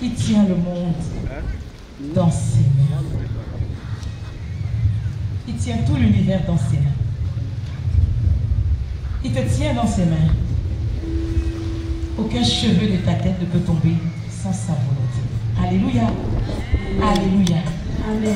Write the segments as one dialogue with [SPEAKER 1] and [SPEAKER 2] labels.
[SPEAKER 1] Il tient le monde dans ses mains. Il tient tout l'univers dans ses mains. Il te tient dans ses mains. Aucun cheveu de ta tête ne peut tomber sans sa volonté. Alléluia. Alléluia.
[SPEAKER 2] Amen.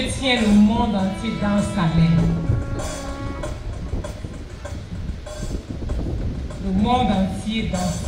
[SPEAKER 1] Dieu tient le monde entier dans sa main. Le monde entier dans sa main.